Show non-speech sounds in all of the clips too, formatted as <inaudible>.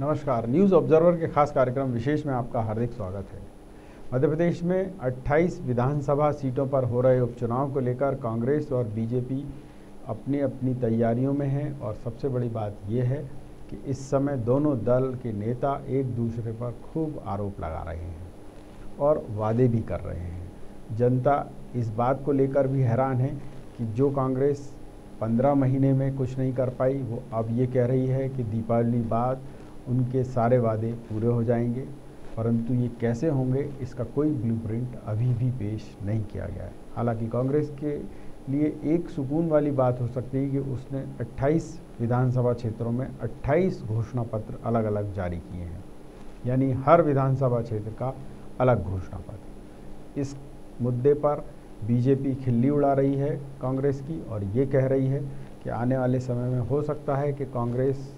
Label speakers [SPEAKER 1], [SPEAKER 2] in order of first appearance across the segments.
[SPEAKER 1] नमस्कार। News observer के खास कार्यक्रम विशेष में आपका हार्दिक स्वागत है। मध्य प्रदेश में 28 विधानसभा सीटों पर हो रहे उपचुनाव को लेकर कांग्रेस और बीजेपी अपनी अपनी तैयारियों में हैं और सबसे बड़ी बात यह है कि इस समय दोनों दल के नेता एक दूसरे पर खूब आरोप लगा रहे हैं और वादे भी कर रहे हैं। जनता इस बात को लेकर भी हैरान है कि जो कांग्रेस पंद्रह महीने में कुछ नहीं कर पाई, वो अब ये कह रही है कि दीपावली बाद उनके सारे वादे पूरे हो जाएँगे। परंतु ये कैसे होंगे, इसका कोई ब्लूप्रिंट अभी भी पेश नहीं किया गया है। हालाँकि कांग्रेस के लिए एक सुकून वाली बात हो सकती है कि उसने 28 विधानसभा क्षेत्रों में 28 घोषणा पत्र अलग अलग जारी किए हैं। यानी हर विधानसभा क्षेत्र का अलग घोषणा पत्र इस मुद्दे पर बीजेपी खिल्ली उड़ा रही है कांग्रेस की और ये कह रही है कि आने वाले समय में हो सकता है कि कांग्रेस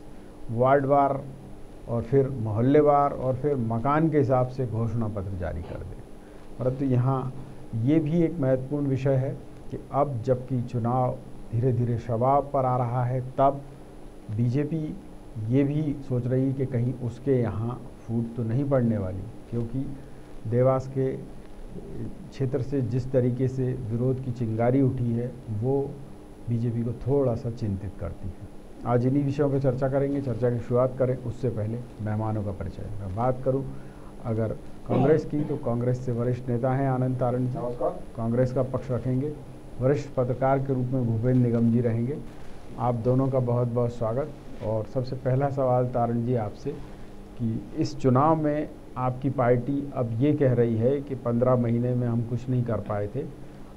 [SPEAKER 1] वार्ड वार और फिर मोहल्लेवार और फिर मकान के हिसाब से घोषणा पत्र जारी कर दे। परंतु यहाँ ये भी एक महत्वपूर्ण विषय है कि अब जबकि चुनाव धीरे धीरे शबाब पर आ रहा है, तब बीजेपी ये भी सोच रही है कि कहीं उसके यहाँ फूट तो नहीं पड़ने वाली, क्योंकि देवास के क्षेत्र से जिस तरीके से विरोध की चिंगारी उठी है, वो बीजेपी को थोड़ा सा चिंतित करती है। आज इन्हीं विषयों पर चर्चा करेंगे चर्चा की शुरुआत करें उससे पहले मेहमानों का परिचय। मैं बात करूँ अगर कांग्रेस की तो कांग्रेस से वरिष्ठ नेता हैं आनंद तारण जी। कांग्रेस का पक्ष रखेंगे। वरिष्ठ पत्रकार के रूप में भूपेंद्र निगम जी रहेंगे। आप दोनों का बहुत बहुत स्वागत। और सबसे पहला सवाल तारण जी आपसे कि इस चुनाव में आपकी पार्टी अब ये कह रही है कि पंद्रह महीने में हम कुछ नहीं कर पाए थे।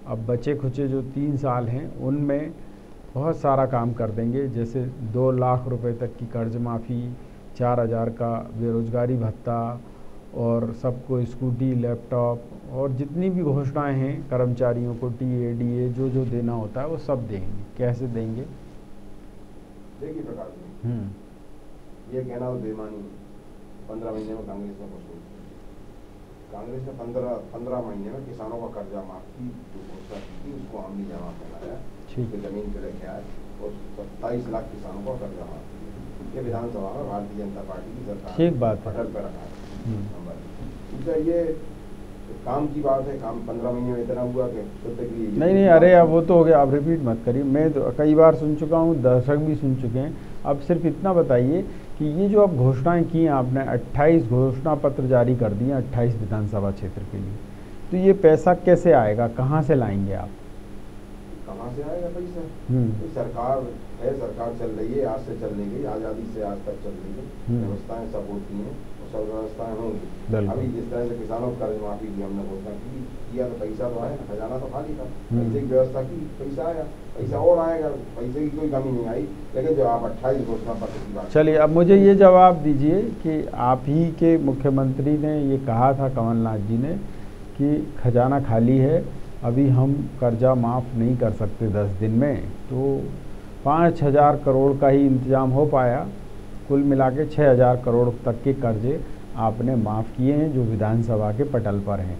[SPEAKER 1] अब बचे खुचे जो तीन साल हैं उनमें बहुत सारा काम कर देंगे। जैसे दो लाख रुपए तक की कर्ज माफ़ी चार हज़ार का बेरोज़गारी भत्ता और सबको स्कूटी लैपटॉप और जितनी भी घोषणाएँ हैं कर्मचारियों को टी ए डी ए जो जो देना होता है वो सब देंगे। कैसे देंगे?
[SPEAKER 2] देखिए प्रकाश
[SPEAKER 1] हम्म।
[SPEAKER 2] ये कहना तो बेमानी पंद्रह महीने में कांग्रेस ने कांग्रेस ने पंद्रह पंद्रह महीने में किसानों का कर्जा माफ़ की जो घोषणा की उसको आमनी जमा कराया।
[SPEAKER 1] ठीक।
[SPEAKER 2] ज़मीन पे लेके आए और सत्ताईस लाख किसानों का कर्जा माफ़ ये विधानसभा में भारतीय जनता पार्टी की सरकार
[SPEAKER 1] ठीक बात।
[SPEAKER 2] पटल पे रखा है। नंबर दूसरा ये काम की बात है काम पंद्रह महीने में इतना हुआ कि के
[SPEAKER 1] नहीं नहीं अरे अब वो तो हो गया आप रिपीट मत करिए मैं तो कई बार सुन चुका हूँ दर्शक भी सुन चुके हैं अब सिर्फ़ इतना बताइए कि ये जो आप घोषणाएँ की हैं आपने 28 घोषणा पत्र जारी कर दिए 28 विधानसभा क्षेत्र के लिए तो ये पैसा कैसे आएगा कहाँ से लाएँगे आप
[SPEAKER 2] कहाँ से आएगा पैसा। ये सरकार है सरकार चल रही है आज से चल रही है आज़ादी से आज तक चल रही है
[SPEAKER 1] हम्म।
[SPEAKER 2] व्यवस्थाएँ सब होती हैं और सब व्यवस्थाएँ होंगी अभी जिस तरह से किसानों को कर्ज माफ़ी की हमने घोषणा की किया तो पैसा तो आया खजाना तो खाली था
[SPEAKER 1] हम्म।
[SPEAKER 2] पैसे की व्यवस्था की पैसा आया पैसा और आएगा पैसे की कोई कमी नहीं आई लेकिन जो आप अट्ठाईस घोषणा पत्र की बात
[SPEAKER 1] चलिए अब मुझे ये जवाब दीजिए कि आप ही के मुख्यमंत्री ने ये कहा था कमलनाथ जी ने कि खजाना खाली है अभी हम कर्जा माफ़ नहीं कर सकते दस दिन में तो पाँच हज़ार करोड़ का ही इंतज़ाम हो पाया। कुल मिला के छः हज़ार करोड़ तक के कर्जे आपने माफ़ किए हैं जो विधानसभा के पटल पर हैं।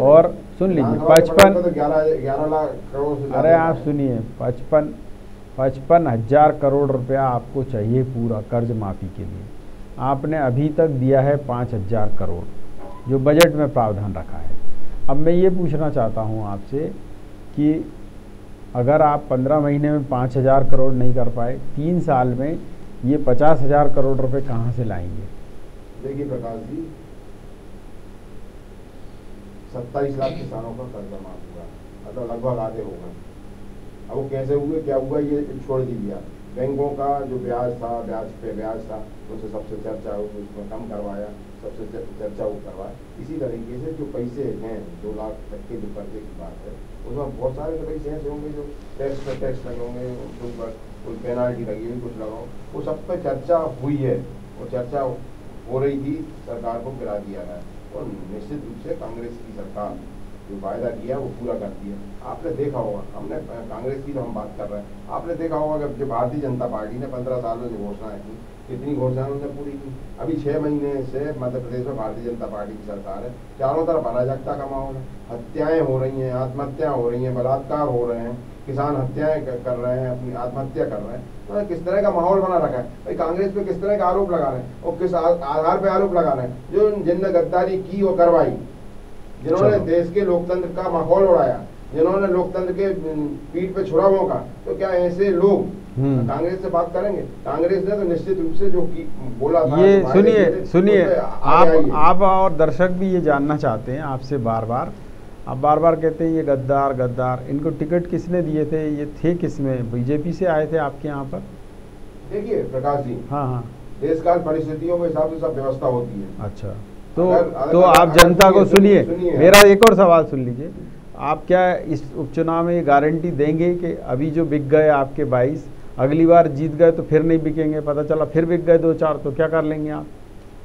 [SPEAKER 1] और सुन लीजिए पचपन
[SPEAKER 2] तो
[SPEAKER 1] अरे आप सुनिए पचपन पचपन हज़ार करोड़ रुपया आपको चाहिए पूरा कर्ज माफ़ी के लिए। आपने अभी तक दिया है पाँच हज़ार करोड़ जो बजट में प्रावधान रखा है। अब मैं ये पूछना चाहता हूँ आपसे कि अगर आप पंद्रह महीने में पाँच हज़ार करोड़ नहीं कर पाए, तीन साल में ये पचास हज़ार करोड़ रुपए कहाँ से लाएँगे?
[SPEAKER 2] देखिए प्रकाश जी, सत्ताईस लाख किसानों का कर्जा माफ़ हुआ मतलब लगभग आधे हो गए। अब वो कैसे हुए, क्या हुआ, ये छोड़ दीजिए बैंकों का जो ब्याज था, ब्याज पे ब्याज था, उससे सबसे चर्चा हुई उसमें कम करवाया। सबसे चर्चा वो करवाए। इसी तरीके से जो पैसे हैं, दो लाख तक के जो कर्जे की बात है, उसमें बहुत सारे तो पैसे ऐसे होंगे जो टैक्स पर टैक्स लगे उसके ऊपर कोई पेनाल्टी लगी हुई, कुछ लगाओ वो सब पर चर्चा हुई है और चर्चा हो रही थी, सरकार को गिरा दिया गया। और निश्चित रूप से कांग्रेस की सरकार जो वायदा किया वो पूरा कर दिया। आपने देखा होगा, हमने, कांग्रेस की तो हम बात कर रहे हैं। आपने देखा होगा कि जो भारतीय जनता पार्टी ने पंद्रह साल में जो घोषणाएँ की, कितनी घोषणाएँ उन्होंने पूरी की। अभी छह महीने से मध्य प्रदेश में भारतीय जनता पार्टी की सरकार है। चारों तरफ़ अराजकता का माहौल है। हत्याएँ हो रही हैं आत्महत्या हो रही हैं, बलात्कार हो रहे हैं। किसान हत्याएँ कर रहे हैं, अपनी आत्महत्या कर रहे हैं। तो किस तरह का माहौल बना रखा है? भाई, कांग्रेस पे किस तरह का आरोप लगा रहे हैं? और किस आधार पे आरोप लगा रहे हैं? जो जिनने गद्दारी की वो करवाई जिन्होंने देश के लोकतंत्र का माहौल उड़ाया जिन्होंने लोकतंत्र के पीठ पे छुड़ावों का तो क्या ऐसे लोग हम्म। कांग्रेस से बात करेंगे? कांग्रेस ने तो निश्चित रूप से जो की बोला था
[SPEAKER 1] ये सुनिए सुनिए आप आप और दर्शक भी ये जानना चाहते हैं आपसे बार बार आप बार बार कहते हैं ये गद्दार गद्दार इनको टिकट किसने दिए थे? ये थे किसमें बीजेपी से आए थे आपके यहाँ पर?
[SPEAKER 2] देखिए प्रकाश जी
[SPEAKER 1] हाँ हाँ।
[SPEAKER 2] देश काल परिस्थितियों के हिसाब से सब व्यवस्था होती है।
[SPEAKER 1] अच्छा। तो तो आप जनता को सुनिए। मेरा एक और सवाल सुन लीजिए। आप क्या इस उपचुनाव में गारंटी देंगे कि अभी जो बिक गए आपके बाईस अगली बार जीत गए तो फिर नहीं बिकेंगे? पता चला फिर बिक गए दो चार तो क्या कर लेंगे आप?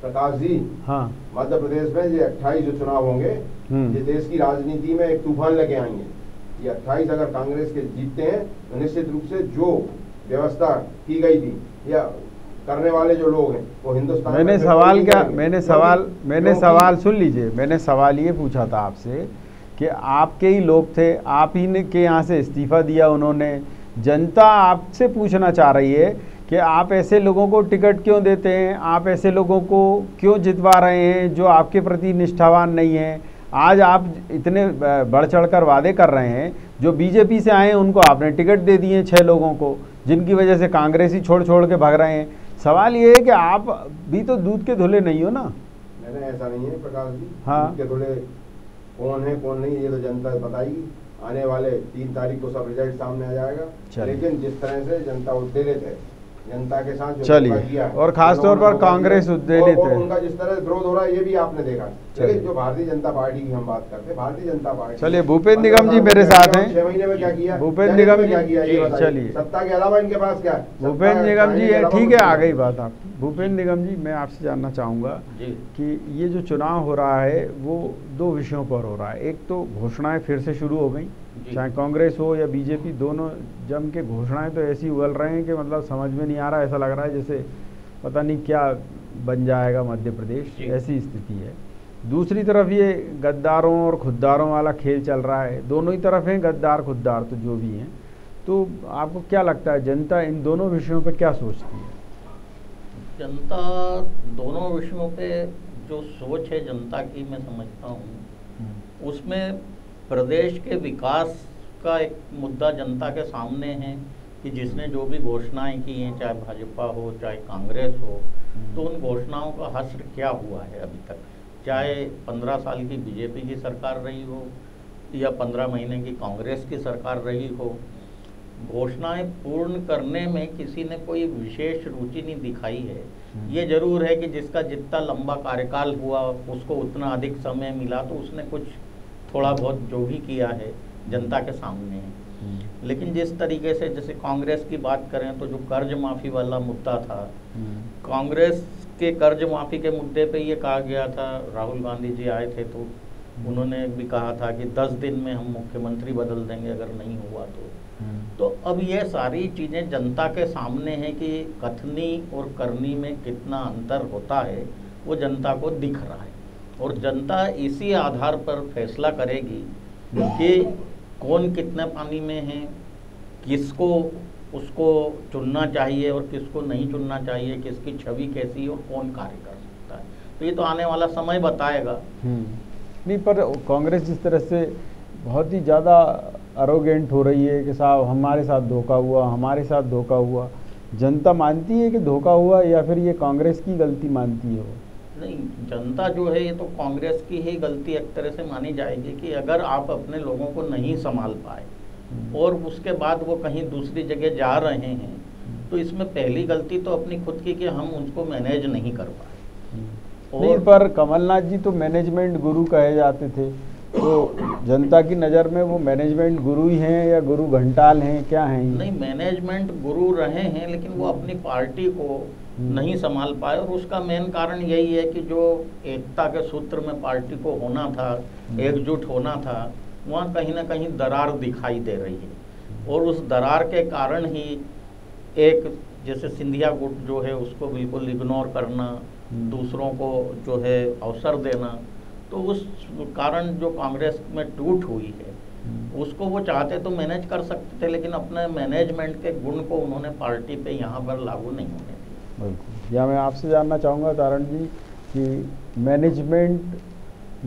[SPEAKER 2] प्रकाश जी हाँ। मध्य प्रदेश में ये अट्ठाईस जो चुनाव होंगे हम्म। ये देश की राजनीति में एक तूफ़ान लेके आएँगे। ये अट्ठाईस अगर कांग्रेस के जीतते हैं तो निश्चित रूप से जो व्यवस्था की गई थी या करने वाले जो लोग हैं वो हिंदुस्तान
[SPEAKER 1] मैंने सवाल क्या मैंने सवाल मैंने सवाल सुन लीजिए। मैंने सवाल ये पूछा था आपसे कि आपके ही लोग थे आप ही ने के यहाँ से इस्तीफा दिया उन्होंने। जनता आपसे पूछना चाह रही है कि आप ऐसे लोगों को टिकट क्यों देते हैं? आप ऐसे लोगों को क्यों जितवा रहे हैं जो आपके प्रति निष्ठावान नहीं है? आज आप इतने बढ़ चढ़ कर वादे कर रहे हैं जो बीजेपी से आए हैं उनको आपने टिकट दे दिए छः लोगों को जिनकी वजह से कांग्रेस ही छोड़ छोड़ के भाग रहे हैं। सवाल ये है कि आप भी तो दूध के धोले नहीं हो ना?
[SPEAKER 2] नहीं ऐसा नहीं है प्रकाश जी। हाँ। दूध के धोले कौन है कौन नहीं ये तो जनता बताएगी आने वाले तीन तारीख को सब रिज़ल्ट सामने आ जाएगा। लेकिन जिस तरह से जनता उत्तेजित है जनता के साथ
[SPEAKER 1] चलिए। और खास तौर पर कांग्रेस
[SPEAKER 2] उत्तेजित है। उनका जिस तरह विरोध हो रहा है ये भी आपने देखा। लेकिन जो भारतीय जनता पार्टी की हम बात करते हैं भारतीय जनता पार्टी।
[SPEAKER 1] चलिए भूपेन्द्र निगम जी मेरे साथ हैं।
[SPEAKER 2] छह महीने में क्या किया?
[SPEAKER 1] भूपेन्द्र निगम जी क्या किया?
[SPEAKER 2] चलिए। सत्ता के अलावा इनके पास क्या
[SPEAKER 1] भूपेन्द्र निगम जी ठीक है आ गई बात आपकी। भूपेन्द्र निगम जी मैं आपसे जानना चाहूँगा कि ये जो चुनाव हो रहा है वो दो विषयों पर हो रहा है। एक तो घोषणाएँ फिर से शुरू हो गई। चाहे कांग्रेस हो या बीजेपी दोनों जम के घोषणाएँ तो ऐसी उगल रहे हैं कि मतलब समझ में नहीं आ रहा ऐसा लग रहा है जैसे पता नहीं क्या बन जाएगा मध्य प्रदेश ऐसी स्थिति है। दूसरी तरफ़ ये गद्दारों और खुददारों वाला खेल चल रहा है दोनों ही तरफ़ हैं गद्दार खुददार तो जो भी हैं। तो आपको क्या लगता है जनता इन दोनों विषयों पर क्या सोचती है?
[SPEAKER 3] जनता दोनों विषयों पे जो सोच है जनता की मैं समझता हूँ हम्म। उसमें प्रदेश के विकास का एक मुद्दा जनता के सामने है कि जिसने जो भी घोषणाएँ की हैं चाहे भाजपा हो चाहे कांग्रेस हो तो उन घोषणाओं का हस्र क्या हुआ है अभी तक? चाहे पंद्रह साल की बीजेपी की सरकार रही हो या पंद्रह महीने की कांग्रेस की सरकार रही हो घोषणाएँ पूर्ण करने में किसी ने कोई विशेष रुचि नहीं दिखाई है। ये ज़रूर है कि जिसका जितना लंबा कार्यकाल हुआ उसको उतना अधिक समय मिला तो उसने कुछ थोड़ा बहुत जो भी किया है जनता के सामने है हम्म। लेकिन जिस तरीके से जैसे कांग्रेस की बात करें तो जो कर्ज माफ़ी वाला मुद्दा था हम्म। कांग्रेस के कर्ज माफ़ी के मुद्दे पे ये कहा गया था राहुल गांधी जी आए थे तो हम्म। उन्होंने भी कहा था कि दस दिन में हम मुख्यमंत्री बदल देंगे अगर नहीं हुआ तो तो अब ये सारी चीज़ें जनता के सामने है कि कथनी और करनी में कितना अंतर होता है वो जनता को दिख रहा है और जनता इसी आधार पर फैसला करेगी कि कौन कितने पानी में है, किसको, उसको चुनना चाहिए और किसको नहीं चुनना चाहिए, किसकी छवि कैसी और कौन कार्य कर सकता है। तो ये तो आने वाला समय बताएगा।
[SPEAKER 1] हम्म। नहीं, पर कांग्रेस जिस तरह से बहुत ही ज़्यादा अरोगेंट हो रही है कि साहब, हमारे साथ धोखा हुआ, हमारे साथ धोखा हुआ। जनता मानती है कि धोखा हुआ या फिर ये कांग्रेस की गलती मानती है
[SPEAKER 3] नहीं जनता जो है ये तो कांग्रेस की ही गलती एक तरह से मानी जाएगी कि अगर आप अपने लोगों को नहीं संभाल पाए हम्म। और उसके बाद वो कहीं दूसरी जगह जा रहे हैं हम्म। तो इसमें पहली गलती तो अपनी खुद की कि हम उसको मैनेज नहीं कर पाए
[SPEAKER 1] हम्म। और पर कमलनाथ जी तो मैनेजमेंट गुरु कहे जाते थे तो जनता की नज़र में वो मैनेजमेंट गुरु ही हैं या गुरु घंटाल हैं क्या हैं
[SPEAKER 3] नहीं मैनेजमेंट गुरु रहे हैं लेकिन वो अपनी पार्टी को
[SPEAKER 1] हम्म।
[SPEAKER 3] नहीं संभाल पाए और उसका मेन कारण यही है कि जो एकता के सूत्र में पार्टी को होना था
[SPEAKER 1] हम्म।
[SPEAKER 3] एकजुट होना था वहाँ कहीं ना कहीं दरार दिखाई दे रही है और उस दरार के कारण ही एक जैसे सिंधिया गुट जो है उसको बिल्कुल इग्नोर करना
[SPEAKER 1] हम्म।
[SPEAKER 3] दूसरों को जो है अवसर देना तो उस कारण जो कांग्रेस में टूट हुई है
[SPEAKER 1] हम्म।
[SPEAKER 3] उसको वो चाहते तो मैनेज कर सकते थे लेकिन अपने मैनेजमेंट के गुण को उन्होंने पार्टी पे यहाँ पर लागू नहीं होने दिया।
[SPEAKER 1] बिल्कुल। या मैं आपसे जानना चाहूँगा तारण जी कि मैनेजमेंट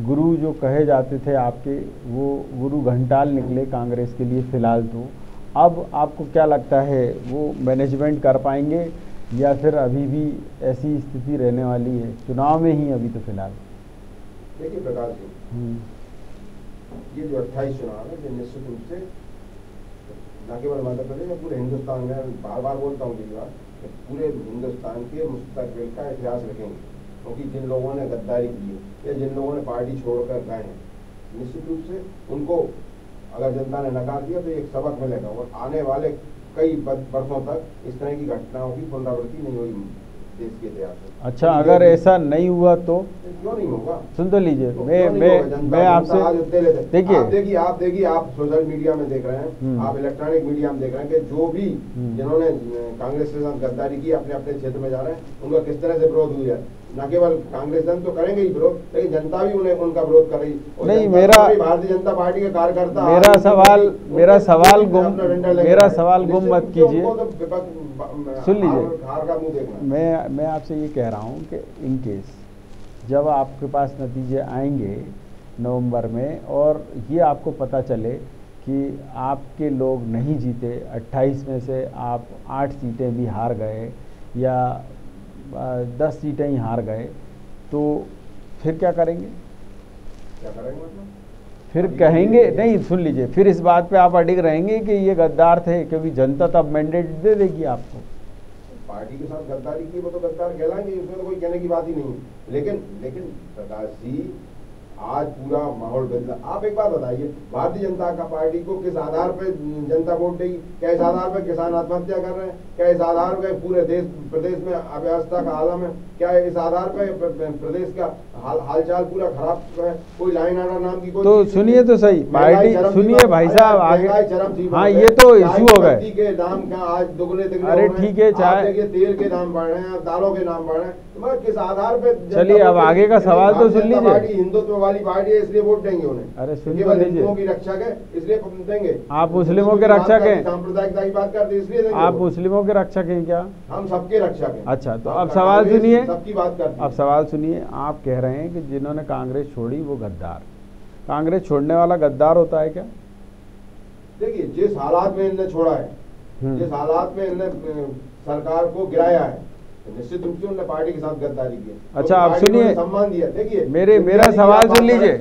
[SPEAKER 1] गुरु जो कहे जाते थे आपके वो गुरु घंटाल निकले कांग्रेस के लिए फ़िलहाल तो। अब आपको क्या लगता है वो मैनेजमेंट कर पाएँगे या फिर अभी भी ऐसी स्थिति रहने वाली है? चुनाव में ही अभी तो फ़िलहाल।
[SPEAKER 2] देखिए प्रकाश जी
[SPEAKER 1] हम्म,
[SPEAKER 2] ये जो अट्ठाईस चुनाव है ये निश्चित रूप से न केवल मध्य प्रदेश में पूरे हिंदुस्तान में बार बार बोलता हूँ कि पूरे हिंदुस्तान के मुस्तकबिल का इतिहास रखेंगे क्योंकि जिन लोगों ने गद्दारी की है या जिन लोगों ने पार्टी छोड़कर गए हैं निश्चित रूप से उनको अगर जनता ने नकार दिया तो एक सबक मिलेगा और आने वाले कई वर्षों तक इस तरह की घटनाओं की पुनरावृत्ति नहीं हुई देश के
[SPEAKER 1] अच्छा अगर ऐसा नहीं हुआ तो?
[SPEAKER 2] क्यों नहीं होगा?
[SPEAKER 1] सुन तो लीजिए मैं मैं मैं आपसे देखिए।
[SPEAKER 2] आप देखिए आप देखिए आप सोशल मीडिया में देख रहे हैं
[SPEAKER 1] हम्म।
[SPEAKER 2] आप इलेक्ट्रॉनिक मीडिया में देख रहे हैं कि जो भी
[SPEAKER 1] हम्म।
[SPEAKER 2] जिन्होंने कांग्रेस के साथ गद्दारी की अपने अपने क्षेत्र में जा रहे हैं उनका किस तरह से विरोध हुआ? है न केवल कांग्रेस जन तो करेंगे ही विरोध लेकिन जनता भी उन्हें उनका विरोध कर रही
[SPEAKER 1] नहीं, मेरा-
[SPEAKER 2] भारतीय जनता पार्टी के कार्यकर्ता
[SPEAKER 1] मेरा सवाल- मेरा सवाल गुम- मेरा सवाल गुम मत कीजिए। सुन लीजिए। मैं मैं आपसे ये कह रहा हूँ कि इन केस जब आपके पास नतीजे आएँगे नवंबर में और ये आपको पता चले कि आपके लोग नहीं जीते 28 में से आप आठ सीटें भी हार गए या दस सीटें ही हार गए तो फिर क्या करेंगे?
[SPEAKER 2] क्या करेंगे मतलब?
[SPEAKER 1] फिर कहेंगे, नहीं, सुन लीजिए, फिर इस बात पे आप अडिग रहेंगे कि ये गद्दार थे, क्योंकि जनता तब मैंडेट दे देगी आपको.
[SPEAKER 2] पार्टी के साथ गद्दारी की, वो तो गद्दार कहलाएँगे, उसमें तो कोई कहने की बात ही नहीं लेकिन लेकिन प्रकाश जी, आज पूरा माहौल बदला। आप एक बात बताइए, भारतीय जनता का पार्टी को किस आधार पे जनता वोट देगी? क्या इस आधार पे किसान आत्महत्या कर रहे हैं? क्या इस आधार पे पूरे देश, प्रदेश में अव्यवस्था का आलम है? क्या इस आधार प्र- प्र- प्रदेश का हाल हालचाल पूरा खराब है कोई लाइन आर्डर नाम की कोई
[SPEAKER 1] तो सुनिए तो सही, पार्टी- सुनिए भाई साहब, आगे- हाँ, ये तो issue हो गए।
[SPEAKER 2] के दाम का आज दुगने तिगने
[SPEAKER 1] अरे
[SPEAKER 2] हो हैं।
[SPEAKER 1] ठीक है, चाय-
[SPEAKER 2] तेल के दाम बढ़ रहे हैं दालों के दाम बढ़ रहे हैं तो किस आधार पे
[SPEAKER 1] चलिए, अब आगे का सवाल तो सुन लीजिए।
[SPEAKER 2] हिंदुत्व वाली पार्टी है इसलिए वोट देंगे उन्हें
[SPEAKER 1] अरे सुन तो लीजिए।
[SPEAKER 2] हिंदुओं की रक्षक है इसलिए देंगे
[SPEAKER 1] आप मुस्लिमों के रक्षक हैं?
[SPEAKER 2] सांप्रदायिकता की बात करते इसलिए
[SPEAKER 1] आप मुस्लिमों के रक्षक हैं क्या
[SPEAKER 2] हम सबके रक्षक हैं
[SPEAKER 1] अच्छा, तो अब सवाल सुनिए।
[SPEAKER 2] सबकी बात करती
[SPEAKER 1] अब सवाल सुनिए आप कह रहे हैं कि जिन्होंने कांग्रेस छोड़ी वो गद्दार कांग्रेस छोड़ने वाला गद्दार होता है क्या
[SPEAKER 2] देखिए जिस हालात में इनने छोड़ा है
[SPEAKER 1] हम्म।
[SPEAKER 2] जिस हालात में इनने सरकार को गिराया है तो निश्चित रूप से उन्होंने पार्टी के साथ गद्दारी की
[SPEAKER 1] अच्छा,
[SPEAKER 2] तो
[SPEAKER 1] अब सुनिए।
[SPEAKER 2] सम्मान दिया देखिए
[SPEAKER 1] मेरे मेरा सवाल सुन लीजिए।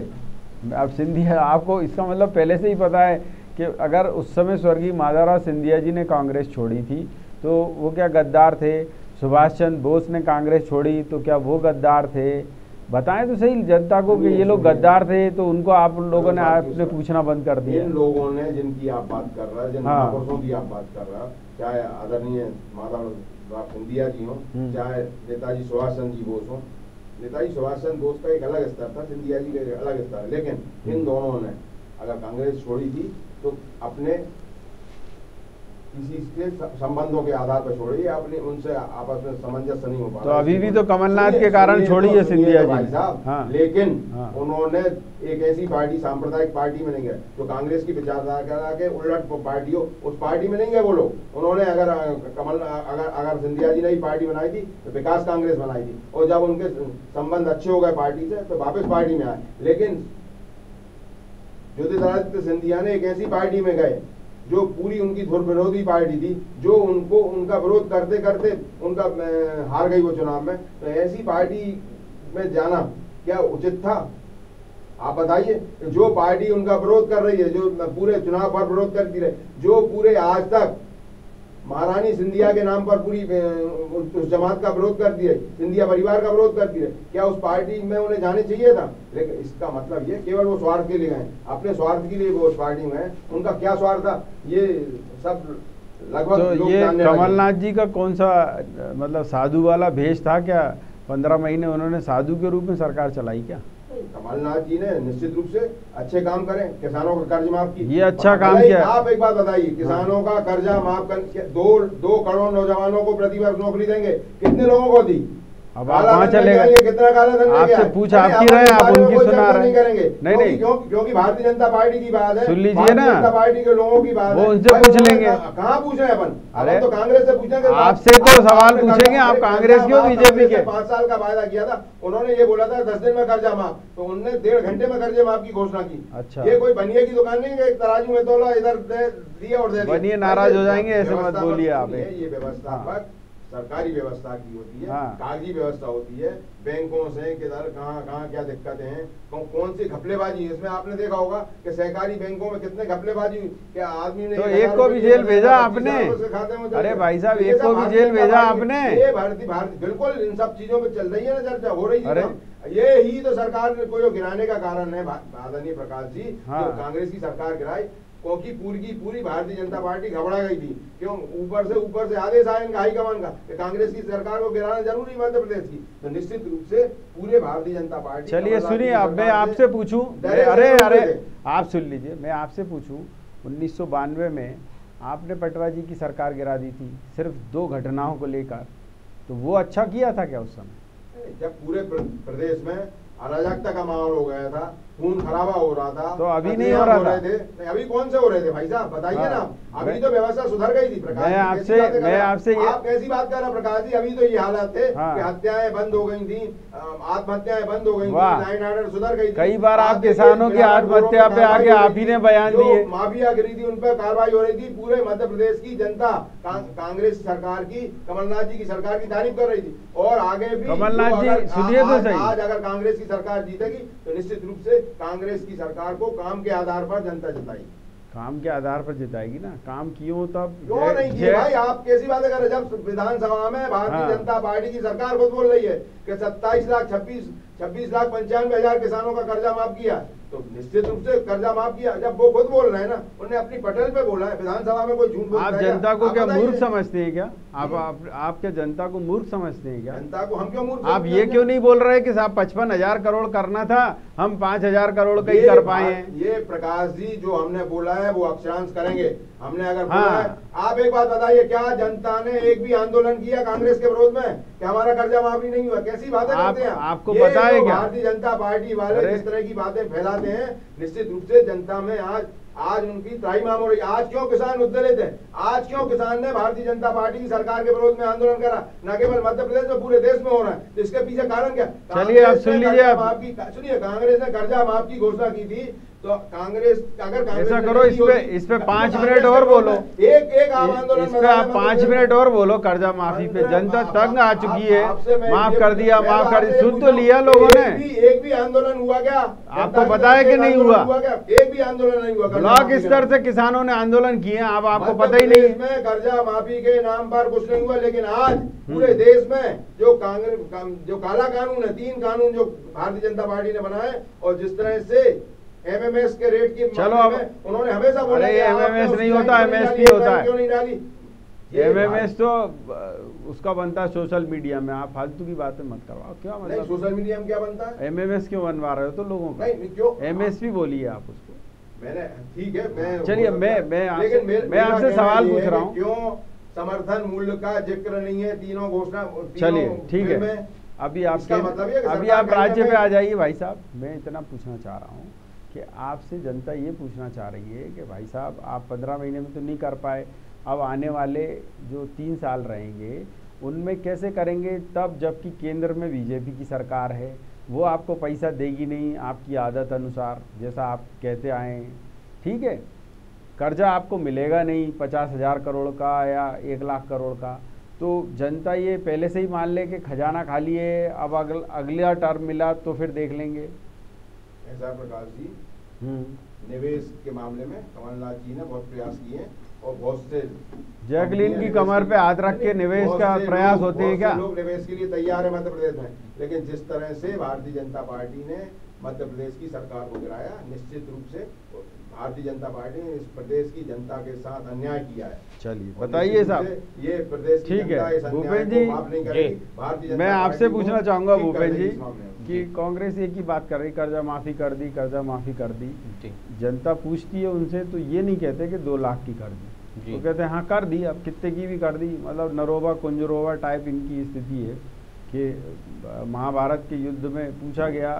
[SPEAKER 1] अब सिंधिया आपको इसका मतलब पहले से ही पता है कि अगर उस समय स्वर्गीय माधवराव सिंधिया जी ने कांग्रेस छोड़ी थी तो वो क्या गद्दार थे सुभाष चंद्र बोस ने कांग्रेस छोड़ी तो क्या वो गद्दार थे बताएँ तो सही जनता को कि ये लोग गद्दार थे तो उनको आप लोगों ने आपने पूछना बंद कर दिया
[SPEAKER 2] इन लोगों ने जिनकी आप बात कर रहे हैं जिन
[SPEAKER 1] हाँ।
[SPEAKER 2] महापुरुषों की आप बात कर रहे हैं चाहे आदरणीय माधव राव सिंधिया जी हों
[SPEAKER 1] हम्म।
[SPEAKER 2] चाहे नेताजी सुभाष चंद्र जी बोस हों नेताजी सुभाष चंद्र बोस का एक अलग स्तर था सिंधिया जी का एक अलग स्तर लेकिन इन
[SPEAKER 1] हम्म।
[SPEAKER 2] दोनों ने अगर कांग्रेस छोड़ी थी तो अपने किसी के संबंधों के आधार पर छोड़ी है अपनी उनसे आपस में सामंजस्य नहीं हो पा
[SPEAKER 1] तो अभी भी तो कमलनाथ के कारण छोड़ी
[SPEAKER 2] तो,
[SPEAKER 1] है सिंधिया जी
[SPEAKER 2] भाई। साहब
[SPEAKER 1] हाँ।
[SPEAKER 2] लेकिन
[SPEAKER 1] हाँ।
[SPEAKER 2] उन्होंने एक ऐसी पार्टी सांप्रदायिक पार्टी में नहीं गए जो कांग्रेस की विचारधारा के उलट पार्टी हो उस पार्टी में नहीं गए वो लोग उन्होंने अगर कमल अगर अगर सिंधिया जी ने ही पार्टी बनाई थी तो विकास कांग्रेस बनाई थी और जब उनके संबंध अच्छे हो गए पार्टी से तो वापस पार्टी में आए लेकिन ज्योतिरादित्य सिंधिया ने एक ऐसी पार्टी में गए जो पूरी उनकी धुर विरोधी पार्टी थी, जो उनको, उनका विरोध करते करते उनका हार गई वो चुनाव में। तो ऐसी पार्टी में जाना क्या उचित था? आप बताइए, जो पार्टी उनका विरोध कर रही है, जो पूरे चुनाव पर विरोध करती रहे, जो पूरे आज तक महारानी सिंधिया के नाम पर पूरी उस जमात का विरोध करती है सिंधिया परिवार का विरोध करती है। क्या उस पार्टी में उन्हें जाने चाहिए था? लेकिन इसका मतलब ये केवल वो स्वार्थ के लिए गए अपने स्वार्थ के लिए वो उस पार्टी में हैं। उनका क्या स्वार्थ था? ये सब लगभग
[SPEAKER 1] तो ये कमलनाथ जी का कौन सा मतलब साधु वाला भेष था क्या? पंद्रह महीने उन्होंने साधु के रूप में सरकार चलाई क्या?
[SPEAKER 2] कमलनाथ जी ने निश्चित रूप से अच्छे काम करें किसानों का कर्ज माफ़ की
[SPEAKER 1] ये अच्छा काम किया।
[SPEAKER 2] आप एक बात बताइए किसानों का कर्जा माफ़ कर दो दो करोड़ नौजवानों को प्रति वर्ष नौकरी देंगे कितने लोगों को दी?
[SPEAKER 1] अब आप वहाँ
[SPEAKER 2] धन
[SPEAKER 1] चले गए।
[SPEAKER 2] कितना काला धन
[SPEAKER 1] आपसे? पूछ
[SPEAKER 2] नहीं,
[SPEAKER 1] आप की रहे आप उनकी सुना रहे
[SPEAKER 2] नहीं
[SPEAKER 1] हैं। नहीं,
[SPEAKER 2] क्योंकि-
[SPEAKER 1] नहीं।
[SPEAKER 2] क्यों- क्योंकि भारतीय जनता पार्टी की बात है
[SPEAKER 1] सुन लीजिए ना।
[SPEAKER 2] जनता पार्टी के लोगों की बात
[SPEAKER 1] वो उनसे पूछ लेंगे।
[SPEAKER 2] कहाँ पूछे हैं अपन
[SPEAKER 1] अरे,
[SPEAKER 2] तो कांग्रेस से पूछेंगे
[SPEAKER 1] आपसे तो सवाल पूछेंगे, आप कांग्रेस के हो, बीजेपी के?
[SPEAKER 2] पाँच साल का वायदा किया था उन्होंने ये बोला था दस दिन में कर्जा माफ़ तो उन्होंने डेढ़ घंटे में कर्जे माफ़ की घोषणा की
[SPEAKER 1] अच्छा।
[SPEAKER 2] ये कोई बनिए की दुकान नहीं है तराजू में तोला इधर दिया और
[SPEAKER 1] बनिए नाराज़ हो जाएँगे, ऐसे मत
[SPEAKER 2] व्यवस्था
[SPEAKER 1] बोलिए आप।
[SPEAKER 2] ये व्यवस्थापक सरकारी व्यवस्था की होती है
[SPEAKER 1] हाँ।
[SPEAKER 2] कागज़ी व्यवस्था होती है बैंकों से किधर कहाँ कहाँ क्या दिक्कतें हैं कौन कौन सी घपलेबाजी है इसमें आपने देखा होगा कि सहकारी बैंकों में कितने घपलेबाजी हुई कि आदमी ने
[SPEAKER 1] तो
[SPEAKER 2] एक
[SPEAKER 1] को भी जेल भेजा आपने।
[SPEAKER 2] में
[SPEAKER 1] अरे भाई साहब, एक को भी जेल भेजा आपने।
[SPEAKER 2] ये भारतीय भारत बिल्कुल इन सब चीज़ों पे चल रही है ना चर्चा हो रही है ये ही तो सरकार को जो गिराने का कारण है आदरणीय प्रकाश जी
[SPEAKER 1] हाँ।
[SPEAKER 2] जो कांग्रेस की सरकार गिराई क्योंकि पूरी की पूरी भारतीय जनता पार्टी घबरा गई थी। क्यों? ऊपर से ऊपर से आदेश आया इनका हाईकमान का कि कांग्रेस की सरकार को गिराना ज़रूरी मध्य प्रदेश की। तो निश्चित रूप से पूरे भारतीय जनता पार्टी
[SPEAKER 1] चलिए सुनिए अब मैं आपसे पूछूँ अरे अरे आप सुन लीजिए मैं आपसे पूछूँ उन्नीस में आपने पटवा जी की सरकार गिरा दी थी सिर्फ़ दो घटनाओं को लेकर। तो वो अच्छा किया था क्या उस समय?
[SPEAKER 2] जब पूरे प्रदेश में अराजकता का माहौल हो गया था खून खराबा हो रहा था
[SPEAKER 1] तो अभी नहीं हो रहा था।
[SPEAKER 2] नहीं अभी कौन से हो रहे थे भाई साहब बताइए
[SPEAKER 1] हाँ,
[SPEAKER 2] ना अभी तो व्यवस्था सुधर गई थी प्रकाश
[SPEAKER 1] मैं आपसे- मैं
[SPEAKER 2] हैं?
[SPEAKER 1] आपसे ये-
[SPEAKER 2] आप कैसी बात कर रहे हैं प्रकाश जी अभी तो ये हालात थे
[SPEAKER 1] हाँ।
[SPEAKER 2] कि हत्याएँ बंद हो गई थी आत्महत्याएँ बंद हो गई थी। लाइन ऑर्डर सुधर गई थी
[SPEAKER 1] कई बार आप किसानों की आत्महत्या पे
[SPEAKER 2] हो रही
[SPEAKER 1] आप ही ने बयान दिए।
[SPEAKER 2] माफिया गिरी थी उन पर कार्रवाई हो रही थी पूरे मध्य प्रदेश की जनता कांग्रेस सरकार की कमलनाथ जी की सरकार की तारीफ़ कर रही थी और आगे भी
[SPEAKER 1] कमलनाथ
[SPEAKER 2] जी,
[SPEAKER 1] सुनिए तो सही।
[SPEAKER 2] आज अगर कांग्रेस की सरकार जीतेगी तो निश्चित रूप से कांग्रेस की सरकार को काम के आधार पर जनता जिताएगी
[SPEAKER 1] काम के आधार पर जिताएगी ना? काम क्यों तब?
[SPEAKER 2] क्यों नहीं किए भाई? आप कैसी बातें कर रहे जब विधानसभा में भारतीय
[SPEAKER 1] हाँ।
[SPEAKER 2] जनता पार्टी की सरकार खुद बोल रही है कि सत्ताईस लाख छब्बीस छब्बीस लाख पंचानवे हज़ार किसानों का कर्जा माफ़ किया। तो निश्चित रूप से कर्जा माफ़ किया। जब वो खुद बोल रहे हैं ना उन्होंने अपनी पटेल पे बोला है विधानसभा में कोई झूठ
[SPEAKER 1] आप जनता को क्या मूर्ख समझते हैं क्या? आप आप, आप क्या जनता को मूर्ख समझते हैं क्या?
[SPEAKER 2] जनता को हम क्यों मूर्ख
[SPEAKER 1] आप ये क्यों नहीं बोल रहे कि साहब पचपन हज़ार करोड़ करना था हम पाँच हज़ार करोड़ का ही कर पाए हैं।
[SPEAKER 2] ये प्रकाश जी जो हमने बोला है वो अक्षरांश करेंगे। हमने अगर बोला
[SPEAKER 1] हाँ।
[SPEAKER 2] आप एक बात बताइए क्या जनता ने एक भी आंदोलन किया कांग्रेस के विरोध में? कि हमारा कर्जा माफ़ी नहीं हुआ? कैसी बातें करते हैं
[SPEAKER 1] आपको पता है क्या?
[SPEAKER 2] भारतीय जनता पार्टी वाले। जिस तरह की बातें फैलाते हैं निश्चित रूप से जनता में आज आज उनकी त्राई माम हो रही आज क्यों किसान उद्दलित है? आज क्यों किसान ने भारतीय जनता पार्टी की सरकार के विरोध में आंदोलन करा? न केवल मध्य प्रदेश में पूरे देश में हो रहा है। तो इसके पीछे कारण क्या?
[SPEAKER 1] चलिए,
[SPEAKER 2] आप
[SPEAKER 1] सुन लीजिए
[SPEAKER 2] आप।
[SPEAKER 1] अब।
[SPEAKER 2] सुनिए कांग्रेस ने कर्जा माफ़ की घोषणा की थी। तो कांग्रेस अगर कांग्रेस
[SPEAKER 1] ऐसा करो इस पे इस पे
[SPEAKER 2] तो
[SPEAKER 1] पाँच मिनट और बोलो।
[SPEAKER 2] एक एक आंदोलन
[SPEAKER 1] इस पे आप पाँच
[SPEAKER 2] तो-
[SPEAKER 1] मिनट और बोलो कर्जा माफ़ी पे जनता तंग आ चुकी है। माफ़ कर दिया माफ़ कर दिया। सुन। तो लिया लोगों ने।
[SPEAKER 2] एक भी आंदोलन हुआ क्या?
[SPEAKER 1] आपको
[SPEAKER 2] की
[SPEAKER 1] है
[SPEAKER 2] तरफ़
[SPEAKER 1] कि नहीं हुआ?
[SPEAKER 2] एक भी आंदोलन नहीं हुआ।
[SPEAKER 1] ब्लॉक स्तर से किसानों ने आंदोलन किए अब आपको पता ही नहीं।
[SPEAKER 2] प्रदेश
[SPEAKER 1] है
[SPEAKER 2] में कर्जा माफ़ी के नाम पर कुछ नहीं हुआ लेकिन आज पूरे देश में जो कांग्रेस जो काला कानून है तीन कानून जो भारतीय जनता पार्टी ने बनाए और जिस तरह से एमएमएस के रेट की
[SPEAKER 1] चलो अब-
[SPEAKER 2] उन्होंने हमेशा बोला
[SPEAKER 1] अरे
[SPEAKER 2] कि आपने
[SPEAKER 1] नहीं होता,
[SPEAKER 2] नहीं
[SPEAKER 1] होता है।
[SPEAKER 2] क्यों नहीं डाली।
[SPEAKER 1] एमएमएस तो उसका बनता है सोशल मीडिया में आप फालतू की बातें मत करवाओ क्या मतलब
[SPEAKER 2] सोशल मीडिया में क्या बनता है?
[SPEAKER 1] एमएमएस क्यों बनवा रहे हो तो लोगों का?
[SPEAKER 2] नहीं, क्यों?
[SPEAKER 1] एमएसपी बोलिए आप उसको।
[SPEAKER 2] मैंने ठीक है मैं
[SPEAKER 1] चलिए,
[SPEAKER 2] हो
[SPEAKER 1] मैं- मैं आपसे- मैं आपसे सवाल पूछ रहा हूँ।
[SPEAKER 2] क्यों समर्थन मूल्य का ज़िक्र नहीं है तीनों घोषणा
[SPEAKER 1] चलिए ठीक है। अभी आपके
[SPEAKER 2] मतलब ये
[SPEAKER 1] अभी आप राज्य पे आ जाइए भाई साहब। मैं इतना पूछना चाह रहा हूँ। कि आपसे जनता ये पूछना चाह रही है कि भाई साहब, आप पंद्रह महीने में तो नहीं कर पाए। अब आने वाले जो तीन साल रहेंगे, उनमें कैसे करेंगे? तब जबकि केंद्र में बीजेपी की सरकार है, वो आपको पैसा देगी नहीं आपकी आदत अनुसार, जैसा आप कहते आए ठीक है? कर्जा आपको मिलेगा नहीं पचास हज़ार करोड़ का या एक लाख करोड़ का। तो जनता ये पहले से ही मान ले कि खजाना खाली है, अब अगल, अगला टर्म मिला तो फिर देख लेंगे।
[SPEAKER 2] ऐसा प्रकाश जी निवेश के मामले में कमलनाथ जी ने बहुत प्रयास किए हैं और बहुत से
[SPEAKER 1] जैकलीन की कमर पे हाथ रख के निवेश का प्रयास होते हैं क्या?
[SPEAKER 2] लोग निवेश के लिए तैयार है मध्य प्रदेश में। लेकिन जिस तरह से भारतीय जनता पार्टी ने मध्य प्रदेश की सरकार को गिराया निश्चित रूप से भारतीय जनता पार्टी ने इस प्रदेश की जनता के साथ अन्याय किया है।
[SPEAKER 1] चलिए बताइए साहब।
[SPEAKER 2] ये प्रदेश
[SPEAKER 1] ठीक है,
[SPEAKER 2] जनता इस अन्याय
[SPEAKER 1] भूपेन जी।
[SPEAKER 2] भारतीय
[SPEAKER 1] मैं आपसे पूछना चाहूँगा
[SPEAKER 2] ठीक कर
[SPEAKER 1] भूपेन जी। कि कांग्रेस एक ही बात कर रही कर्जा माफ़ी कर दी कर्जा माफ़ी कर दी। जनता पूछती है उनसे तो ये नहीं कहते कि दो लाख की कर दी। तो कहते हैं हाँ कर दी अब कितने की भी कर दी। मतलब नरोबा कुंजरोबा टाइप इनकी स्थिति है कि महाभारत के युद्ध में पूछा गया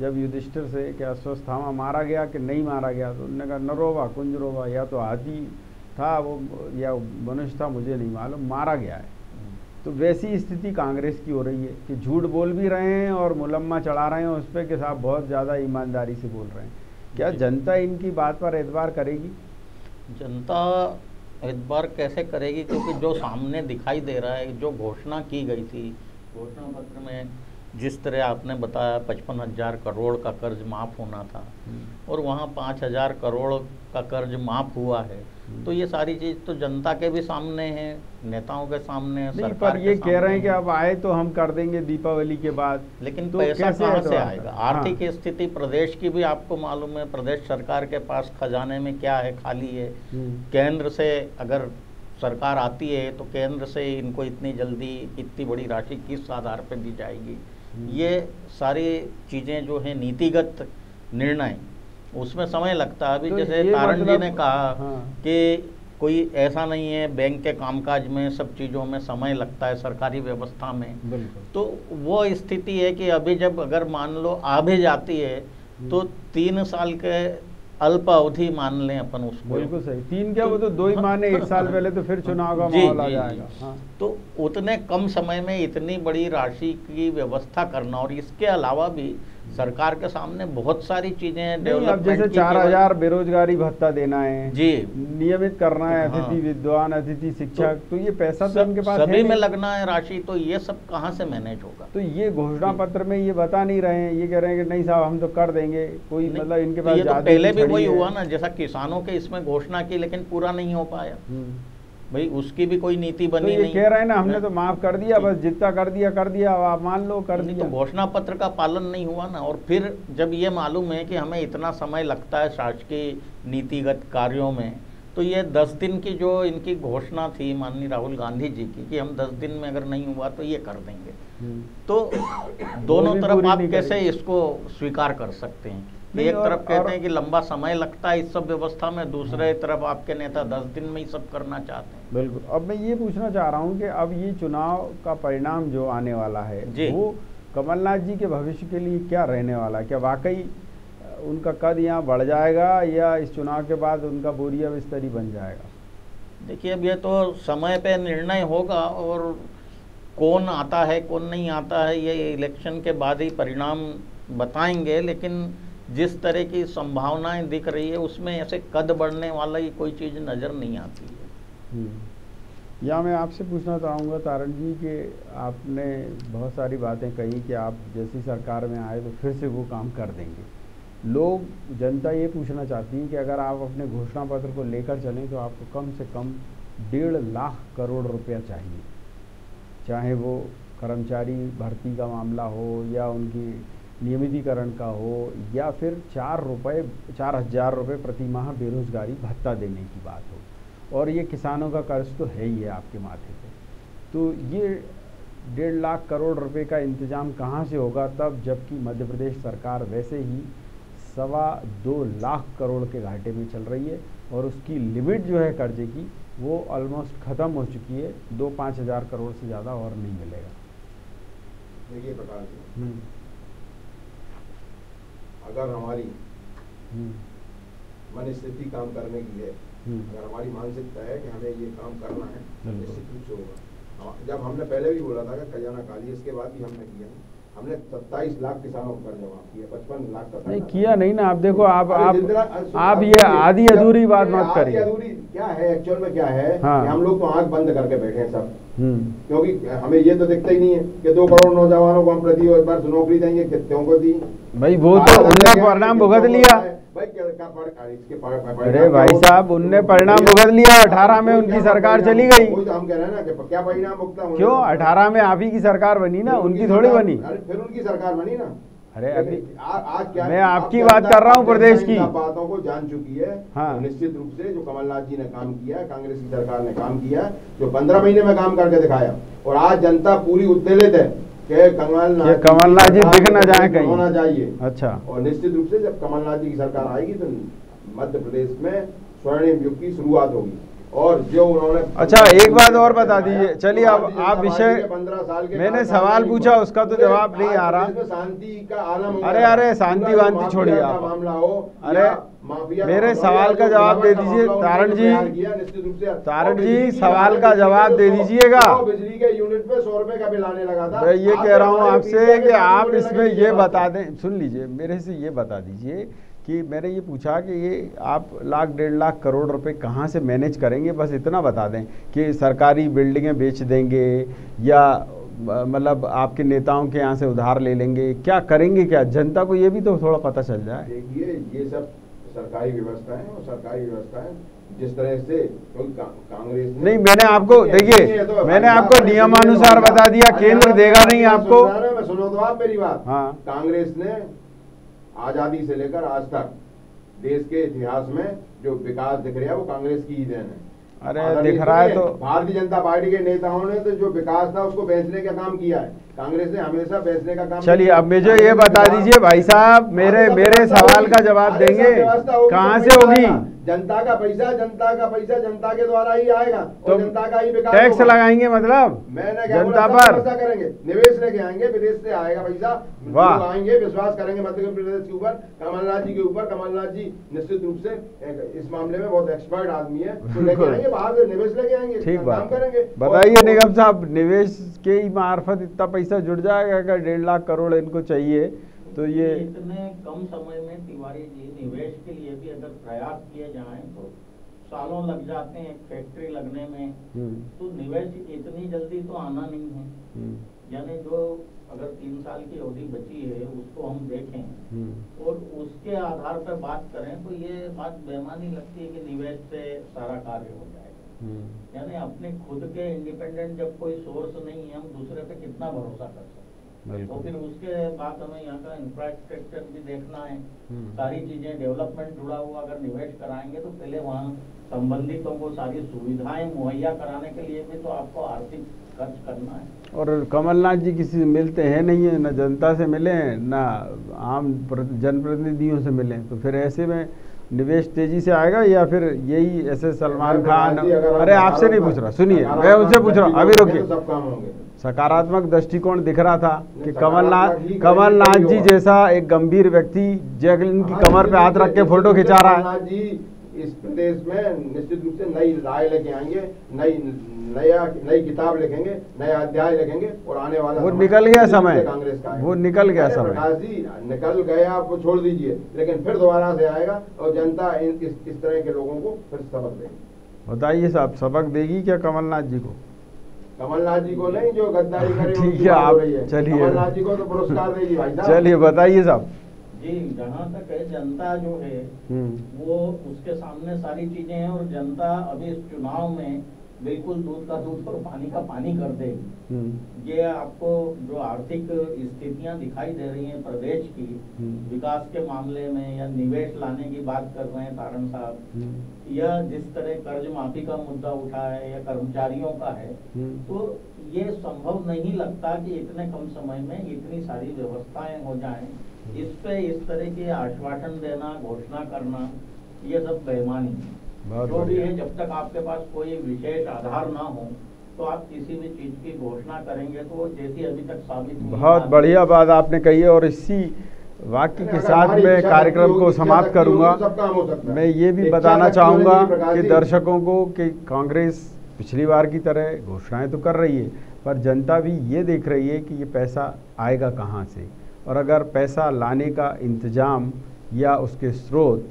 [SPEAKER 1] जब युधिष्ठिर से कि अश्वस्थामा मारा गया कि नहीं मारा गया तो उन्होंने कहा नरोबा कुंजरोबा या तो हाथी था वो या मनुष्य था मुझे नहीं मालूम मारा गया है। तो वैसी स्थिति कांग्रेस की हो रही है कि झूठ बोल भी रहे हैं और मुलम्मा चढ़ा रहे हैं उस पर कि साहब बहुत ज़्यादा ईमानदारी से बोल रहे हैं। क्या जनता इनकी बात पर एतबार करेगी?
[SPEAKER 3] जनता एतबार कैसे करेगी? क्योंकि जो सामने दिखाई दे रहा है जो घोषणा की गई थी घोषणा पत्र में जिस तरह आपने बताया पचपन हज़ार करोड़ का कर्ज माफ़ होना था और वहाँ पाँच हज़ार करोड़ का कर्ज माफ़ हुआ है तो ये सारी चीज़ तो जनता के भी सामने है नेताओं के सामने है
[SPEAKER 1] नहीं पर ये कह रहे हैं कि अब आए तो हम कर देंगे दीपावली के बाद
[SPEAKER 3] लेकिन
[SPEAKER 1] तो
[SPEAKER 3] पैसा कहाँ से आएगा
[SPEAKER 1] करें?
[SPEAKER 3] आर्थिक
[SPEAKER 1] हाँ।
[SPEAKER 3] स्थिति प्रदेश की भी आपको मालूम है प्रदेश सरकार के पास खजाने में क्या है खाली है
[SPEAKER 1] हम्म,
[SPEAKER 3] केंद्र से अगर सरकार आती है तो केंद्र से इनको इतनी जल्दी इतनी बड़ी राशि किस आधार पर दी जाएगी
[SPEAKER 1] हम्म।
[SPEAKER 3] ये सारी चीज़ें जो है नीतिगत निर्णय उसमें समय लगता है। अभी
[SPEAKER 1] तो
[SPEAKER 3] जैसे तारण जी
[SPEAKER 1] मतलब-
[SPEAKER 3] ने कहा
[SPEAKER 1] हाँ।
[SPEAKER 3] कि कोई ऐसा नहीं है बैंक के कामकाज में सब चीज़ों में समय लगता है सरकारी व्यवस्था में। तो वो स्थिति है कि अभी जब अगर मान लो आ भी जाती है तो तीन साल के अल्प अवधि मान लें अपन उसको।
[SPEAKER 1] बिल्कुल सही। तीन क्या वो तो दो ही माने एक साल पहले तो फिर चुनाव का माहौल आ जाएगा। हाँ।
[SPEAKER 3] तो उतने कम समय में इतनी बड़ी राशि की व्यवस्था करना और इसके अलावा भी सरकार के सामने बहुत सारी चीज़ें
[SPEAKER 1] हैं अब
[SPEAKER 3] डेवलपमेंट
[SPEAKER 1] जैसे चार हज़ार बेरोजगारी भत्ता देना है
[SPEAKER 3] जी।
[SPEAKER 1] नियमित करना है
[SPEAKER 3] हाँ।
[SPEAKER 1] अतिथि विद्वान अतिथि शिक्षक तो ये पैसा तो इनके पास
[SPEAKER 3] सभी में लगना है राशि तो ये सब कहाँ से मैनेज होगा?
[SPEAKER 1] तो ये घोषणा पत्र में ये बता नहीं रहे हैं ये कह रहे हैं कि नहीं साहब हम तो कर देंगे कोई मतलब इनके
[SPEAKER 3] तो
[SPEAKER 1] पास
[SPEAKER 3] तो पहले भी वही हुआ ना जैसा किसानों के इसमें घोषणा की लेकिन पूरा नहीं हो पाया।
[SPEAKER 1] हम्म।
[SPEAKER 3] भाई उसकी भी कोई नीति
[SPEAKER 1] तो
[SPEAKER 3] बनी
[SPEAKER 1] ये
[SPEAKER 3] नहीं।
[SPEAKER 1] कह रहे हैं ना हमने तो माफ़ कर दिया बस जितना कर दिया कर दिया आप मान लो कर दिया।
[SPEAKER 3] तो घोषणा पत्र का पालन नहीं हुआ ना और फिर जब ये मालूम है कि हमें इतना समय लगता है शासकीय नीतिगत कार्यों में तो ये दस दिन की जो इनकी घोषणा थी माननीय राहुल गांधी जी की कि हम दस दिन में अगर नहीं हुआ तो ये कर देंगे।
[SPEAKER 1] हम्म।
[SPEAKER 3] तो दोनों तरफ़ आप कैसे इसको स्वीकार कर सकते हैं? एक तरफ़ कहते
[SPEAKER 1] और-
[SPEAKER 3] हैं कि लंबा समय लगता है इस सब व्यवस्था में दूसरे तरफ़ आपके नेता दस दिन में ही सब करना चाहते हैं।
[SPEAKER 1] बिल्कुल। अब मैं ये पूछना चाह रहा हूँ कि अब ये चुनाव का परिणाम जो आने वाला है वो कमलनाथ जी के भविष्य के लिए क्या रहने वाला है? क्या वाकई उनका कद यहाँ बढ़ जाएगा या इस चुनाव के बाद उनका बोरिया बिस्तरी बन जाएगा?
[SPEAKER 3] देखिए अब ये तो समय पे निर्णय होगा और कौन आता है कौन नहीं आता है ये इलेक्शन के बाद ही परिणाम बताएँगे लेकिन जिस तरह की संभावनाएँ दिख रही है, उसमें ऐसे कद बढ़ने वाला ही कोई चीज़ नज़र नहीं आती है।
[SPEAKER 1] हम्म। या मैं आपसे पूछना चाहूँगा, तारण जी, कि आपने बहुत सारी बातें कही कि आप जैसी सरकार में आए तो फिर से वो काम कर देंगे। लोग, जनता ये पूछना चाहती है कि अगर आप अपने घोषणा पत्र को लेकर चलें तो आपको कम से कम डेढ़ लाख करोड़ रुपया चाहिए। चाहे वो कर्मचारी भर्ती का मामला हो या उनकी नियमितीकरण का हो या फिर चार रुपये चार हज़ार रुपये प्रति माह बेरोजगारी भत्ता देने की बात हो। और ये किसानों का कर्ज तो है ही है आपके माथे पे। तो ये डेढ़ लाख करोड़ रुपए का इंतज़ाम कहाँ से होगा तब जबकि मध्य प्रदेश सरकार वैसे ही सवा दो लाख करोड़ के घाटे में चल रही है और उसकी लिमिट जो है कर्जे की वो ऑलमोस्ट ख़त्म हो चुकी है। दो पाँच हज़ार करोड़ से ज़्यादा और नहीं मिलेगा।
[SPEAKER 2] देखिए प्रकाश
[SPEAKER 1] हम्म,
[SPEAKER 2] अगर हमारी
[SPEAKER 1] हम्म,
[SPEAKER 2] मन स्थिति काम करने की है
[SPEAKER 1] हम्म,
[SPEAKER 2] अगर हमारी मानसिकता है कि हमें ये काम करना है निश्चित रूप से होगा। जब हमने पहले भी बोला था कि खजाना है, इसके बाद भी हमने किया। हमने सत्ताईस लाख किसानों को कर्ज माफ़ किया पचपन लाख का
[SPEAKER 1] नहीं किया नहीं ना। आप देखो आप आप आप ये आधी अधूरी बात मत करिए।
[SPEAKER 2] अधूरी क्या है? एक्चुअल में क्या है
[SPEAKER 1] हाँ।
[SPEAKER 2] कि हम लोग तो आँख बंद करके बैठे हैं सब। क्योंकि हमें ये तो दिखता ही नहीं है कि दो करोड़ नौजवानों को हम प्रति वर्ष नौकरी देंगे कितनों को दी?
[SPEAKER 1] भाई वो तो उनने परिणाम भुगत लिया। अरे भाई साहब उनने परिणाम भुगत लिया अठारह में उनकी सरकार चली गई।
[SPEAKER 2] तो हम कह रहे हैं ना कि क्या परिणाम भुगता?
[SPEAKER 1] क्यों? अठारह में आप ही की सरकार बनी ना उनकी थोड़ी बनी।
[SPEAKER 2] फिर उनकी सरकार बनी ना।
[SPEAKER 1] अरे अभी
[SPEAKER 2] आ- आज क्या
[SPEAKER 1] मैं आपकी
[SPEAKER 2] क्या-
[SPEAKER 1] बात कर रहा हूँ प्रदेश की।
[SPEAKER 2] बातों को जान चुकी है
[SPEAKER 1] हाँ।
[SPEAKER 2] निश्चित रूप से जो कमलनाथ जी ने काम किया कांग्रेस की सरकार ने काम किया जो पंद्रह महीने में काम करके दिखाया और आज जनता पूरी उत्तेजित है कि कमलनाथ
[SPEAKER 1] कमलनाथ जी दिख न जाए कहीं।
[SPEAKER 2] होना चाहिए
[SPEAKER 1] अच्छा
[SPEAKER 2] और निश्चित रूप से जब कमलनाथ जी की सरकार आएगी तो मध्य प्रदेश में स्वर्णिम युग की शुरुआत होगी और जो उन्होंने
[SPEAKER 1] अच्छा एक बात और बता दीजिए चलिए अब आप विषय
[SPEAKER 2] 15 साल के
[SPEAKER 1] मैंने सवाल पूछा उसका तो जवाब नहीं आ रहा
[SPEAKER 2] शांति का आलम
[SPEAKER 1] अरे, अरे, शांति वांति छोड़िए आप।
[SPEAKER 2] मामला हो
[SPEAKER 1] अरे, मेरे सवाल का जवाब दे दीजिए, तारण जी। तारण जी, सवाल का जवाब दे दीजिएगा।
[SPEAKER 2] बिजली के यूनिट पे सौ रुपए का बिल आने लगा था
[SPEAKER 1] मैं ये कह रहा हूँ आपसे
[SPEAKER 2] कि
[SPEAKER 1] आप इसमें ये
[SPEAKER 2] बता
[SPEAKER 1] दें सुन लीजिए मेरे से ये बता दीजिए कि मैंने ये पूछा कि ये आप लाख डेढ़ लाख करोड़ रुपए कहाँ से मैनेज करेंगे? बस इतना बता दें कि सरकारी बिल्डिंगें बेच देंगे या मतलब आपके नेताओं के यहाँ से उधार ले लेंगे। क्या करेंगे क्या? जनता को ये भी तो थोड़ा पता चल जाए।
[SPEAKER 2] देखिए ये सब सरकारी व्यवस्था है और सरकारी व्यवस्था है जिस तरह से का, कांग्रेस
[SPEAKER 1] नहीं, मैंने आपको- देखिए,
[SPEAKER 2] तो
[SPEAKER 1] मैंने आपको नियमानुसार बता दिया, केंद्र देगा नहीं आपको।
[SPEAKER 2] सुनो तो आप मेरी बात।
[SPEAKER 1] हाँ।
[SPEAKER 2] कांग्रेस ने आज़ादी से लेकर आज तक देश के इतिहास में जो विकास दिख रहा है वो कांग्रेस की ही देन है।
[SPEAKER 1] अरे दिख रहा है तो
[SPEAKER 2] भारतीय जनता पार्टी के नेताओं ने तो जो विकास था उसको बेचने का काम किया है। कांग्रेस ने हमेशा बेचने का काम
[SPEAKER 1] चलिए अब मुझे ये बता दीजिए भाई साहब मेरे मेरे सवाल का जवाब देंगे? कहाँ से होगी।
[SPEAKER 2] जनता का पैसा जनता का पैसा जनता के द्वारा ही आएगा
[SPEAKER 1] तो
[SPEAKER 2] और जनता का ही विकास
[SPEAKER 1] टैक्स लगाएँगे मतलब?
[SPEAKER 2] मैंने क्या
[SPEAKER 1] जनता पर।
[SPEAKER 2] करेंगे। निवेश लेके आएँगे विदेश से आएगा पैसा।
[SPEAKER 1] वाह।
[SPEAKER 2] आएँगे विश्वास करेंगे मध्य प्रदेश के ऊपर कमलनाथ जी के ऊपर। कमलनाथ जी निश्चित रूप से इस मामले में बहुत एक्सपर्ट आदमी है। तो लेके आएँगे बाहर से निवेश लेके आएँगे
[SPEAKER 1] ठीक
[SPEAKER 2] काम
[SPEAKER 1] बात।
[SPEAKER 2] करेंगे।
[SPEAKER 1] बताइए निगम साहब निवेश के ही मार्फत इतना पैसा जुड़ जाएगा? अगर डेढ़ लाख करोड़ इनको चाहिए तो ये
[SPEAKER 3] इतने कम समय में तिवारी जी निवेश के लिए भी अगर प्रयास किए जाएँ तो सालों लग जाते हैं फैक्ट्री लगने में।
[SPEAKER 1] हम्म,
[SPEAKER 3] तो निवेश इतनी जल्दी तो आना नहीं है।
[SPEAKER 1] हम्म,
[SPEAKER 3] यानी जो अगर तीन साल की अवधि बची है उसको हम देखें
[SPEAKER 1] हम्म।
[SPEAKER 3] और उसके आधार पर बात करें तो ये बात बेमानी लगती है कि निवेश से सारा कार्य हो जाएगा। यानी अपने खुद के इंडिपेंडेंट जब कोई सोर्स नहीं है हम दूसरे पे कितना भरोसा कर सकते हैं? तो फिर उसके बाद हमें यहाँ का इंफ्रास्ट्रक्चर भी देखना है।
[SPEAKER 1] हम्म।
[SPEAKER 3] सारी चीज़ें डेवलपमेंट जुड़ा हुआ अगर निवेश कराएँगे तो पहले वहाँ संबंधितों को सारी सुविधाएँ मुहैया कराने के लिए भी तो आपको आर्थिक खर्च करना है।
[SPEAKER 1] और कमलनाथ जी किसी से मिलते हैं नहीं है न जनता से मिले न आम जनप्रतिनिधियों से मिले तो फिर ऐसे में निवेश तेज़ी से आएगा या फिर यही ऐसे सलमान खान? अरे आपसे नहीं पूछ रहा सुनिए मैं उनसे पूछ रहा हूँ अभी रुकिए।
[SPEAKER 2] तो सब काम होंगे।
[SPEAKER 1] सकारात्मक दृष्टिकोण दिख रहा था कि कमलनाथ कमलनाथ जी जैसा एक गंभीर व्यक्ति जैकलिन की
[SPEAKER 2] हाँ,
[SPEAKER 1] कमर पे हाथ रख के फ़ोटो खिंचा रहा है
[SPEAKER 2] इस प्रदेश में निश्चित रूप से नई राय लेके आएँगे नई नया नई किताब लिखेंगे नया अध्याय लिखेंगे और आने वाला
[SPEAKER 1] वो निकल गया समय।
[SPEAKER 2] कांग्रेस का
[SPEAKER 1] वो निकल गया समय।
[SPEAKER 2] प्रकाश जी निकल गया आपको छोड़ दीजिए लेकिन फिर दोबारा से आएगा और जनता इस, इस तरह के लोगों को फिर सबक देगी
[SPEAKER 1] बताइए साहब सबक देगी क्या कमलनाथ जी को
[SPEAKER 2] कमलनाथ जी को नहीं जो गद्दारी <laughs> करे
[SPEAKER 1] ठीक है, आप चलिए।
[SPEAKER 2] कमलनाथ जी को तो पुरस्कार देगी भाई साहब
[SPEAKER 1] चलिए बताइए साहब
[SPEAKER 3] जी जहाँ तक है जनता जो है
[SPEAKER 1] हम्म,
[SPEAKER 3] वो उसके सामने सारी चीज़ें हैं और जनता अभी इस चुनाव में बिल्कुल दूध का दूध और पानी का पानी कर देगी
[SPEAKER 1] हम्म,
[SPEAKER 3] ये आपको जो आर्थिक स्थितियाँ दिखाई दे रही हैं प्रदेश की
[SPEAKER 1] हम्म।
[SPEAKER 3] विकास के मामले में या निवेश लाने की बात कर रहे हैं तारण साहब
[SPEAKER 1] हम्म,
[SPEAKER 3] या जिस तरह कर्ज माफ़ी का मुद्दा उठा है या कर्मचारियों का है। तो ये संभव नहीं लगता कि इतने कम समय में इतनी सारी व्यवस्थाएँ हो जाएँ। इस पे इस तरह के आश्वासन देना घोषणा करना ये सब बेमानी है। जो भी है जब तक आपके पास कोई विशेष आधार ना हो तो आप किसी भी चीज़ की घोषणा करेंगे तो वो जैसी अभी तक साबित
[SPEAKER 1] बहुत बढ़िया बात आपने कही है और इसी वाक्य के साथ मैं कार्यक्रम को समाप्त करूँगा।
[SPEAKER 2] है।
[SPEAKER 1] मैं ये भी बताना चाहूँगा कि। दर्शकों को कि कांग्रेस पिछली बार की तरह घोषणाएँ तो कर रही है पर जनता भी ये देख रही है कि ये पैसा आएगा कहाँ से? और अगर पैसा लाने का इंतज़ाम या उसके स्रोत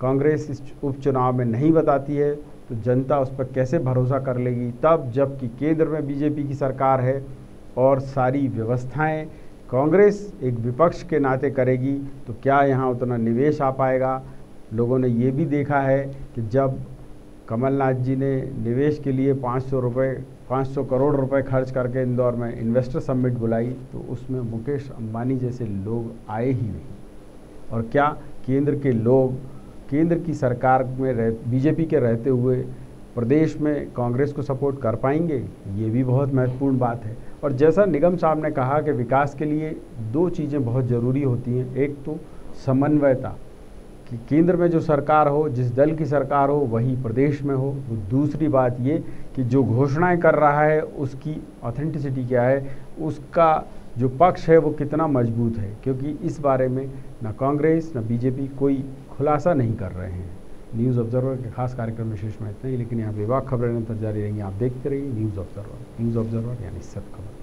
[SPEAKER 1] कांग्रेस इस उपचुनाव में नहीं बताती है तो जनता उस पर कैसे भरोसा कर लेगी? तब जबकि केंद्र में बीजेपी की सरकार है और सारी व्यवस्थाएँ, कांग्रेस एक विपक्ष के नाते करेगी तो क्या यहाँ उतना निवेश आ पाएगा? लोगों ने ये भी देखा है कि जब कमलनाथ जी ने निवेश के लिए 500 रुपए 500 करोड़ रुपए खर्च करके इंदौर में इन्वेस्टर समिट बुलाई तो उसमें मुकेश अंबानी जैसे लोग आए ही नहीं। और क्या केंद्र के लोग केंद्र की सरकार में रह, बीजेपी के रहते हुए प्रदेश में कांग्रेस को सपोर्ट कर पाएँगे, ये भी बहुत महत्वपूर्ण बात है। और जैसा निगम साहब ने कहा कि विकास के लिए दो चीज़ें बहुत ज़रूरी होती हैं, एक तो समन्वयता, कि केंद्र में जो सरकार हो, जिस दल की सरकार हो, वही प्रदेश में हो। तो दूसरी बात ये कि जो घोषणाएँ कर रहा है, उसकी ऑथेंटिसिटी क्या है, उसका जो पक्ष है, वो कितना मज़बूत है। क्योंकि इस बारे में ना कांग्रेस, ना बीजेपी कोई खुलासा नहीं कर रहे हैं। न्यूज़ ऑब्जर्वर के खास कार्यक्रम विशेष में इतना ही, लेकिन यहाँ विभाग खबरें निरंतर जारी रहेंगी। आप देखते रहिए न्यूज़ ऑब्जर्वर न्यूज़ ऑब्जर्वर यानी सब खबर।